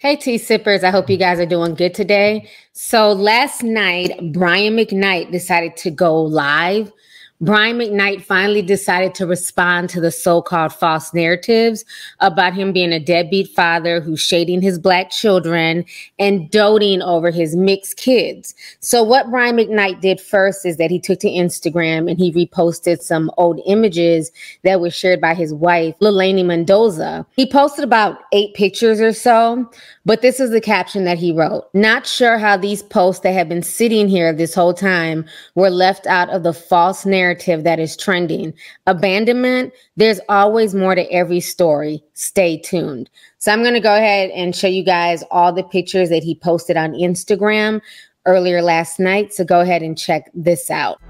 Hey, tea sippers. I hope you guys are doing good today. So, last night, Brian McKnight decided to go live Brian McKnight finally decided to respond to the so called false narratives about him being a deadbeat father who's shading his black children and doting over his mixed kids. So, what Brian McKnight did first is that he took to Instagram and he reposted some old images that were shared by his wife, Leilani Mendoza. He posted about eight pictures or so, but this is the caption that he wrote Not sure how these posts that have been sitting here this whole time were left out of the false narrative narrative that is trending. Abandonment, there's always more to every story. Stay tuned. So I'm going to go ahead and show you guys all the pictures that he posted on Instagram earlier last night. So go ahead and check this out.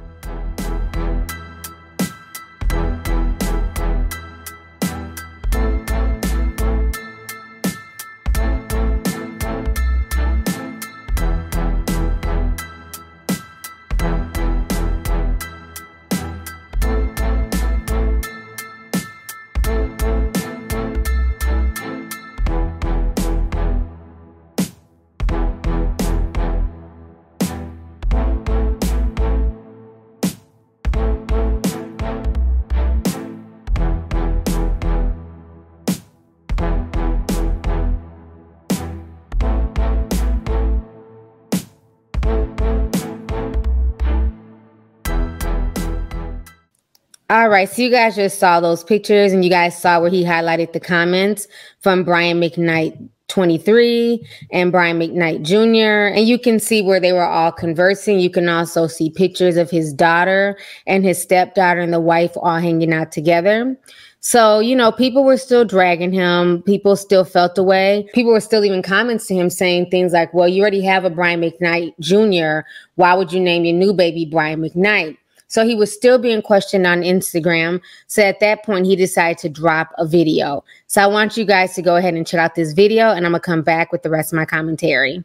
All right, so you guys just saw those pictures and you guys saw where he highlighted the comments from Brian McKnight 23 and Brian McKnight Jr. And you can see where they were all conversing. You can also see pictures of his daughter and his stepdaughter and the wife all hanging out together. So, you know, people were still dragging him. People still felt the way. People were still even comments to him saying things like, well, you already have a Brian McKnight Jr. Why would you name your new baby Brian McKnight? So he was still being questioned on Instagram. So at that point, he decided to drop a video. So I want you guys to go ahead and check out this video, and I'm going to come back with the rest of my commentary.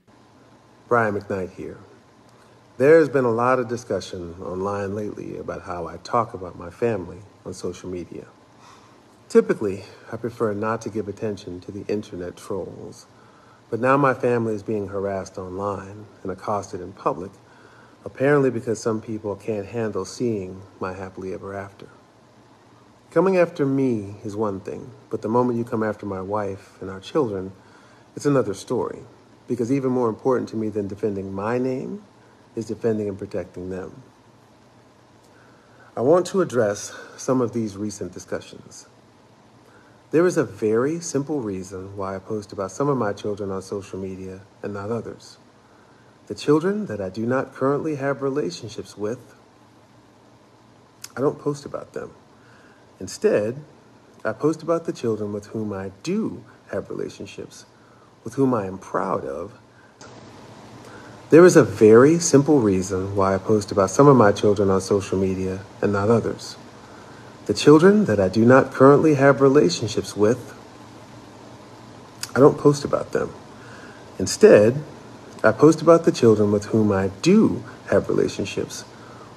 Brian McKnight here. There's been a lot of discussion online lately about how I talk about my family on social media. Typically, I prefer not to give attention to the internet trolls, but now my family is being harassed online and accosted in public apparently because some people can't handle seeing my happily ever after. Coming after me is one thing, but the moment you come after my wife and our children, it's another story. Because even more important to me than defending my name is defending and protecting them. I want to address some of these recent discussions. There is a very simple reason why I post about some of my children on social media and not others. The children that I do not currently have relationships with, I don't post about them. Instead, I post about the children with whom I do have relationships, with whom I am proud of. There is a very simple reason why I post about some of my children on social media and not others. The children that I do not currently have relationships with, I don't post about them. Instead, I post about the children with whom I do have relationships,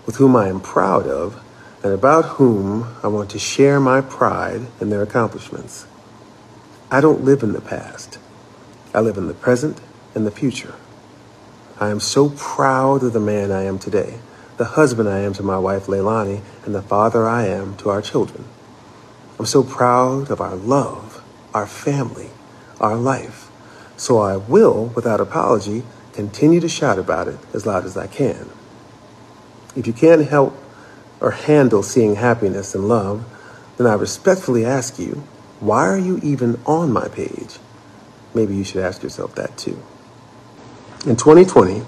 with whom I am proud of, and about whom I want to share my pride in their accomplishments. I don't live in the past. I live in the present and the future. I am so proud of the man I am today, the husband I am to my wife Leilani, and the father I am to our children. I'm so proud of our love, our family, our life. So I will, without apology, continue to shout about it as loud as I can. If you can't help or handle seeing happiness and love, then I respectfully ask you, why are you even on my page? Maybe you should ask yourself that too. In 2020,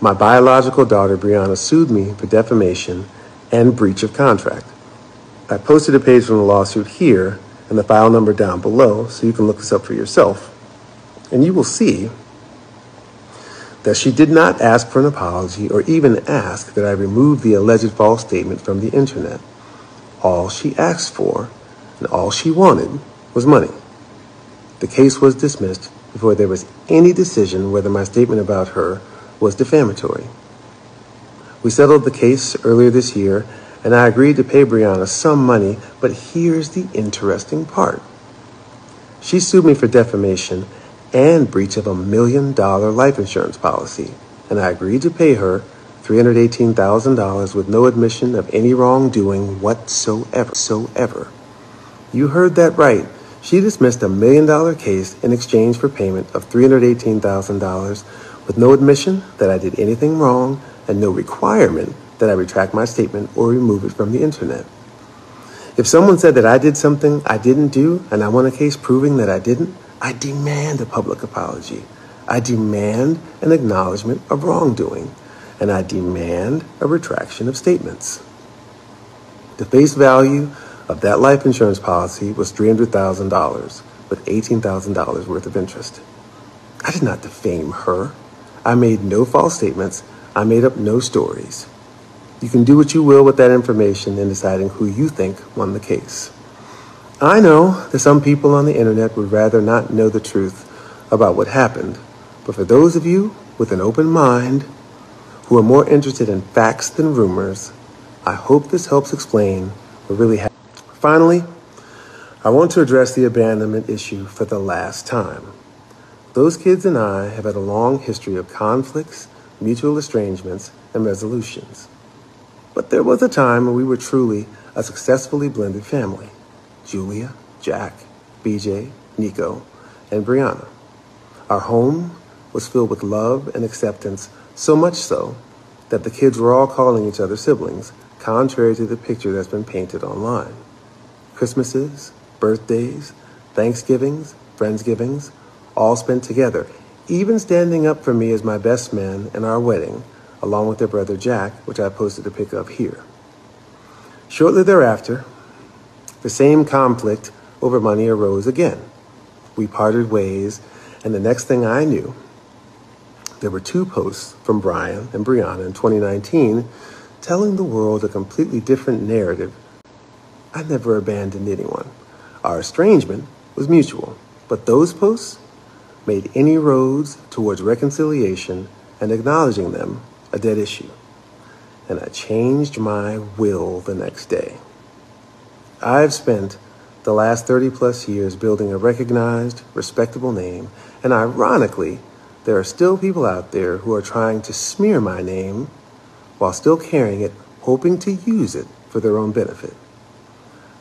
my biological daughter Brianna sued me for defamation and breach of contract. I posted a page from the lawsuit here and the file number down below so you can look this up for yourself. And you will see that she did not ask for an apology or even ask that I remove the alleged false statement from the internet. All she asked for and all she wanted was money. The case was dismissed before there was any decision whether my statement about her was defamatory. We settled the case earlier this year, and I agreed to pay Brianna some money, but here's the interesting part. She sued me for defamation and breach of a million dollar life insurance policy, and I agreed to pay her $318,000 with no admission of any wrongdoing whatsoever. So ever. You heard that right. She dismissed a million dollar case in exchange for payment of $318,000 with no admission that I did anything wrong and no requirement that I retract my statement or remove it from the internet. If someone said that I did something I didn't do and I won a case proving that I didn't, I demand a public apology. I demand an acknowledgement of wrongdoing. And I demand a retraction of statements. The face value of that life insurance policy was $300,000 with $18,000 worth of interest. I did not defame her. I made no false statements. I made up no stories. You can do what you will with that information in deciding who you think won the case. I know that some people on the internet would rather not know the truth about what happened, but for those of you with an open mind who are more interested in facts than rumors, I hope this helps explain what really happened. Finally, I want to address the abandonment issue for the last time. Those kids and I have had a long history of conflicts, mutual estrangements, and resolutions. But there was a time when we were truly a successfully blended family. Julia, Jack, BJ, Nico, and Brianna. Our home was filled with love and acceptance, so much so that the kids were all calling each other siblings, contrary to the picture that's been painted online. Christmases, birthdays, Thanksgivings, Friendsgivings, all spent together, even standing up for me as my best man in our wedding, along with their brother Jack, which I posted a pic of here. Shortly thereafter, the same conflict over money arose again. We parted ways, and the next thing I knew, there were two posts from Brian and Brianna in 2019 telling the world a completely different narrative. I never abandoned anyone. Our estrangement was mutual, but those posts made any roads towards reconciliation and acknowledging them a dead issue. And I changed my will the next day. I've spent the last 30 plus years building a recognized, respectable name, and ironically, there are still people out there who are trying to smear my name while still carrying it, hoping to use it for their own benefit.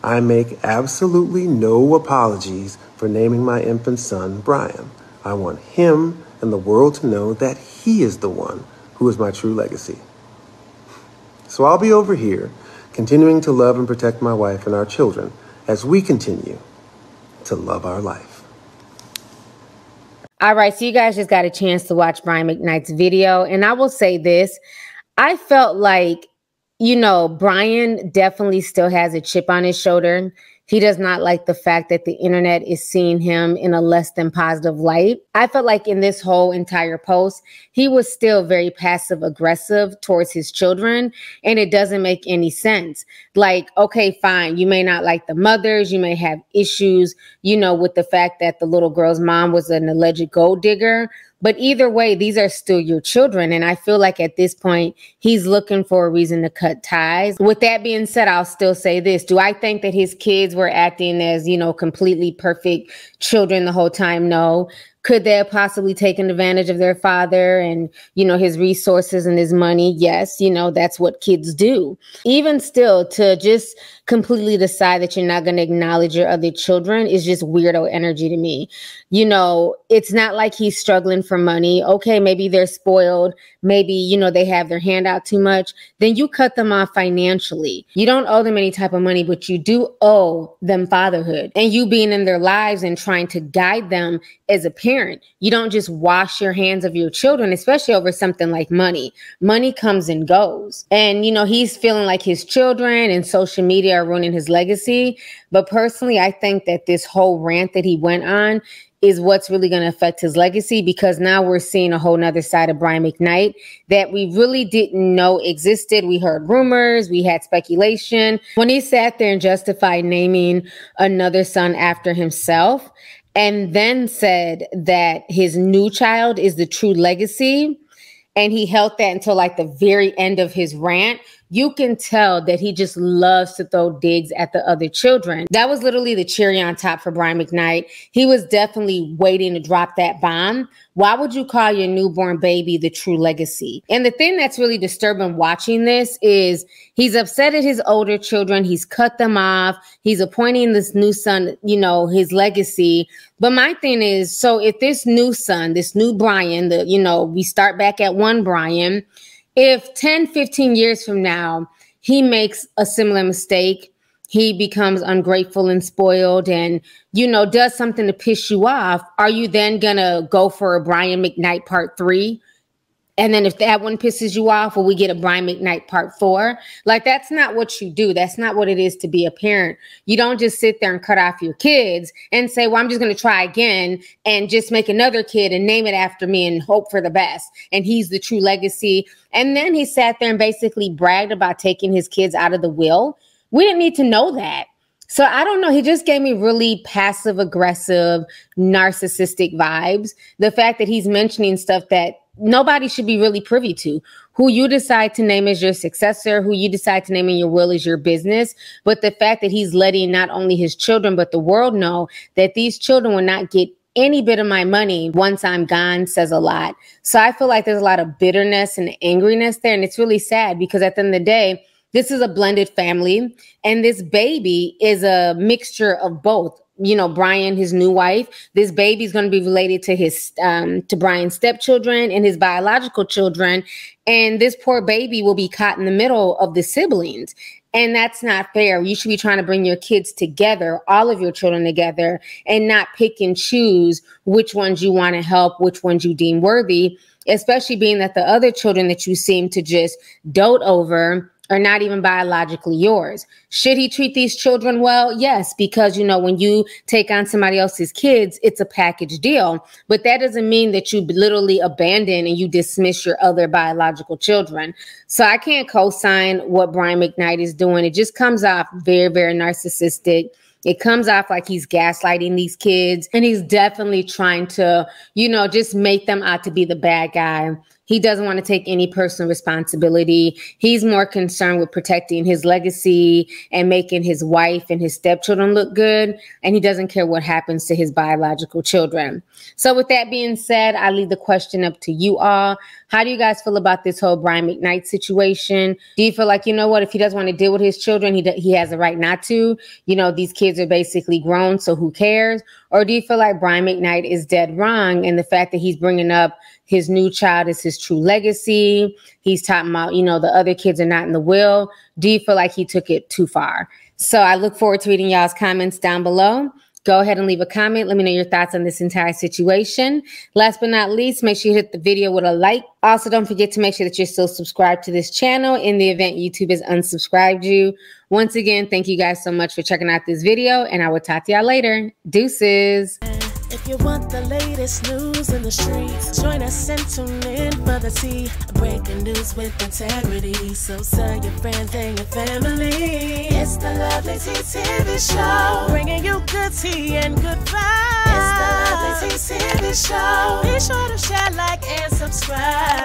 I make absolutely no apologies for naming my infant son Brian. I want him and the world to know that he is the one who is my true legacy. So I'll be over here continuing to love and protect my wife and our children as we continue to love our life. All right, so you guys just got a chance to watch Brian McKnight's video. And I will say this I felt like, you know, Brian definitely still has a chip on his shoulder. He does not like the fact that the internet is seeing him in a less than positive light. I felt like in this whole entire post, he was still very passive aggressive towards his children, and it doesn't make any sense. Like, okay, fine, you may not like the mothers, you may have issues, you know, with the fact that the little girl's mom was an alleged gold digger. But either way, these are still your children. And I feel like at this point, he's looking for a reason to cut ties. With that being said, I'll still say this. Do I think that his kids were acting as, you know, completely perfect children the whole time? No could they have possibly taken advantage of their father and you know his resources and his money? Yes you know that's what kids do. Even still to just completely decide that you're not going to acknowledge your other children is just weirdo energy to me. You know it's not like he's struggling for money. Okay maybe they're spoiled. Maybe you know they have their hand out too much. Then you cut them off financially. You don't owe them any type of money but you do owe them fatherhood. And you being in their lives and trying to guide them as a parent you don't just wash your hands of your children especially over something like money money comes and goes and you know he's feeling like his children and social media are ruining his legacy but personally i think that this whole rant that he went on is what's really going to affect his legacy because now we're seeing a whole nother side of Brian McKnight that we really didn't know existed. We heard rumors, we had speculation. When he sat there and justified naming another son after himself, and then said that his new child is the true legacy, and he held that until like the very end of his rant you can tell that he just loves to throw digs at the other children. That was literally the cherry on top for Brian McKnight. He was definitely waiting to drop that bomb. Why would you call your newborn baby the true legacy? And the thing that's really disturbing watching this is he's upset at his older children. He's cut them off. He's appointing this new son, you know, his legacy. But my thing is, so if this new son, this new Brian, the, you know, we start back at one Brian, if 10, 15 years from now, he makes a similar mistake, he becomes ungrateful and spoiled and, you know, does something to piss you off, are you then going to go for a Brian McKnight part three? And then if that one pisses you off, will we get a Brian McKnight part four? Like that's not what you do. That's not what it is to be a parent. You don't just sit there and cut off your kids and say, well, I'm just going to try again and just make another kid and name it after me and hope for the best. And he's the true legacy. And then he sat there and basically bragged about taking his kids out of the will. We didn't need to know that. So I don't know. He just gave me really passive aggressive, narcissistic vibes. The fact that he's mentioning stuff that nobody should be really privy to. Who you decide to name as your successor, who you decide to name in your will is your business. But the fact that he's letting not only his children, but the world know that these children will not get any bit of my money once I'm gone says a lot. So I feel like there's a lot of bitterness and angriness there. And it's really sad because at the end of the day, this is a blended family and this baby is a mixture of both you know Brian, his new wife. This baby is going to be related to his um, to Brian's stepchildren and his biological children, and this poor baby will be caught in the middle of the siblings. And that's not fair. You should be trying to bring your kids together, all of your children together, and not pick and choose which ones you want to help, which ones you deem worthy, especially being that the other children that you seem to just dote over are not even biologically yours. Should he treat these children well? Yes, because you know, when you take on somebody else's kids, it's a package deal. But that doesn't mean that you literally abandon and you dismiss your other biological children. So I can't co sign what Brian McKnight is doing. It just comes off very, very narcissistic. It comes off like he's gaslighting these kids and he's definitely trying to, you know, just make them out to be the bad guy he doesn't want to take any personal responsibility. He's more concerned with protecting his legacy and making his wife and his stepchildren look good. And he doesn't care what happens to his biological children. So, with that being said, I leave the question up to you all. How do you guys feel about this whole Brian McKnight situation? Do you feel like, you know what, if he doesn't want to deal with his children, he, he has a right not to? You know, these kids are basically grown, so who cares? Or do you feel like Brian McKnight is dead wrong and the fact that he's bringing up his new child is his true legacy? He's talking about, you know, the other kids are not in the will. Do you feel like he took it too far? So I look forward to reading y'all's comments down below go ahead and leave a comment. Let me know your thoughts on this entire situation. Last but not least, make sure you hit the video with a like. Also, don't forget to make sure that you're still subscribed to this channel in the event YouTube has unsubscribed you. Once again, thank you guys so much for checking out this video, and I will talk to y'all later. Deuces. If you want the latest news in the streets, join us and tune in for the tea. Breaking news with integrity. So tell your friends and your family. It's the Lovely Tea TV show. Bringing you good tea and good vibes. It's the Lovely Tea TV show. Be sure to share, like, and subscribe.